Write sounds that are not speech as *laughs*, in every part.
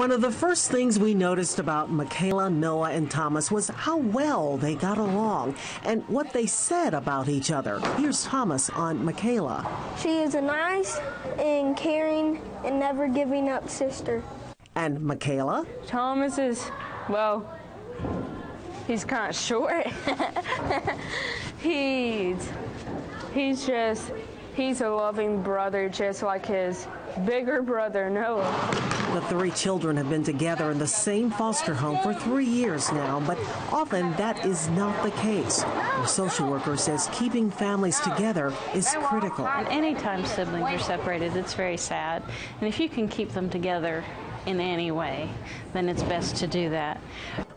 One of the first things we noticed about Michaela, Noah, and Thomas was how well they got along and what they said about each other. Here's Thomas on Michaela. She is a nice and caring and never giving up sister. And Michaela? Thomas is, well, he's kind of short. *laughs* he's, he's just, he's a loving brother just like his bigger brother, Noah. The three children have been together in the same foster home for three years now, but often that is not the case. The social worker says keeping families together is critical. Anytime siblings are separated, it's very sad. And if you can keep them together in any way, then it's best to do that.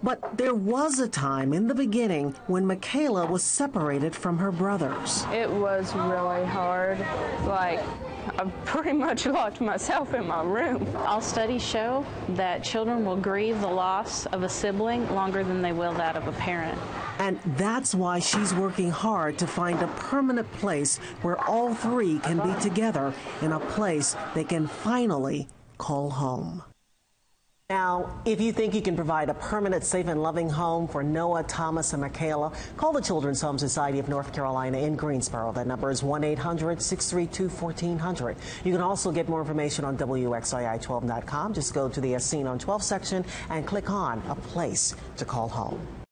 But there was a time in the beginning when Michaela was separated from her brothers. It was really hard. Like, I *laughs* pretty much locked myself in my room. All studies show that children will grieve the loss of a sibling longer than they will that of a parent. And that's why she's working hard to find a permanent place where all three can be together in a place they can finally call home. Now, if you think you can provide a permanent, safe, and loving home for Noah, Thomas, and Michaela, call the Children's Home Society of North Carolina in Greensboro. That number is 1 800 632 1400. You can also get more information on WXII12.com. Just go to the As Seen on 12 section and click on a place to call home.